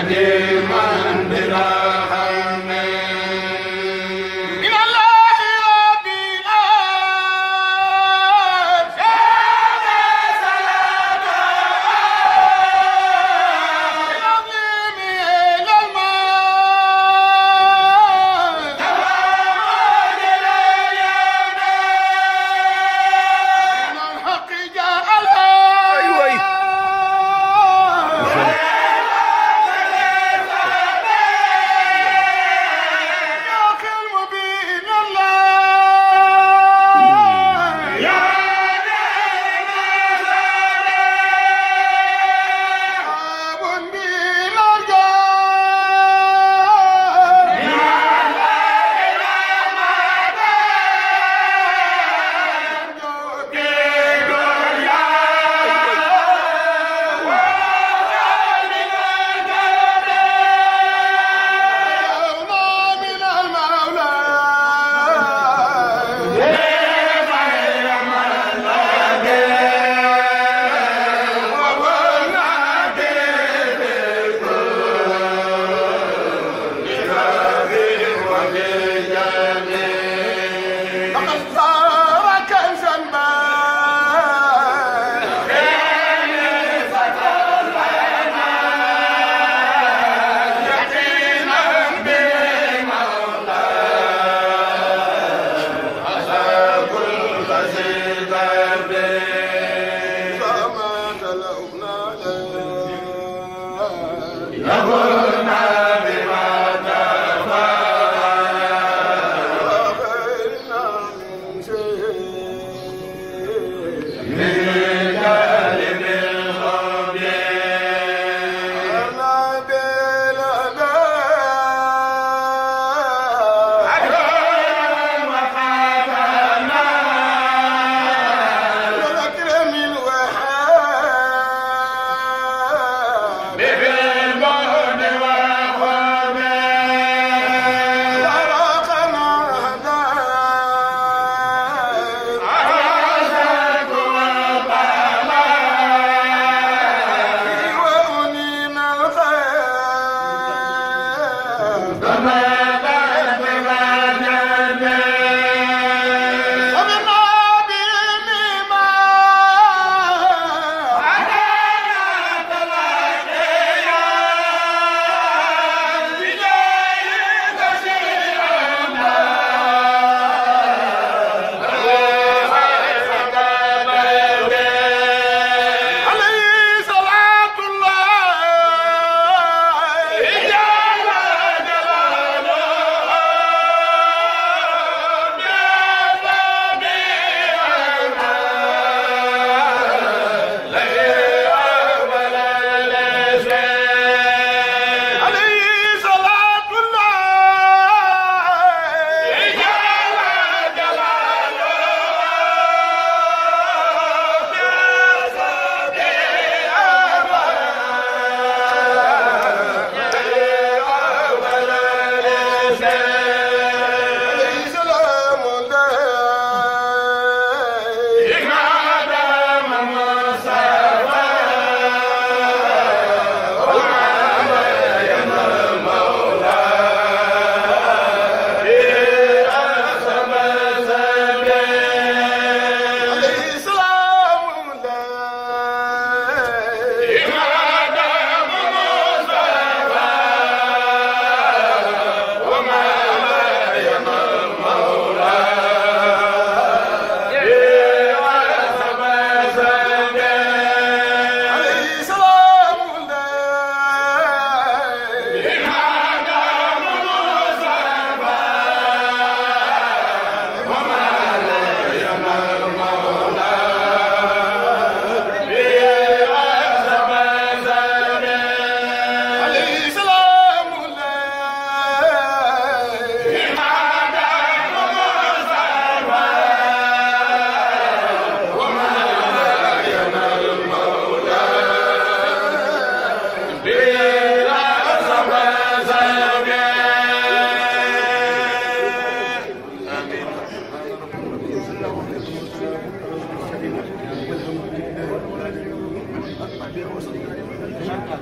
Amen. يا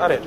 arrête.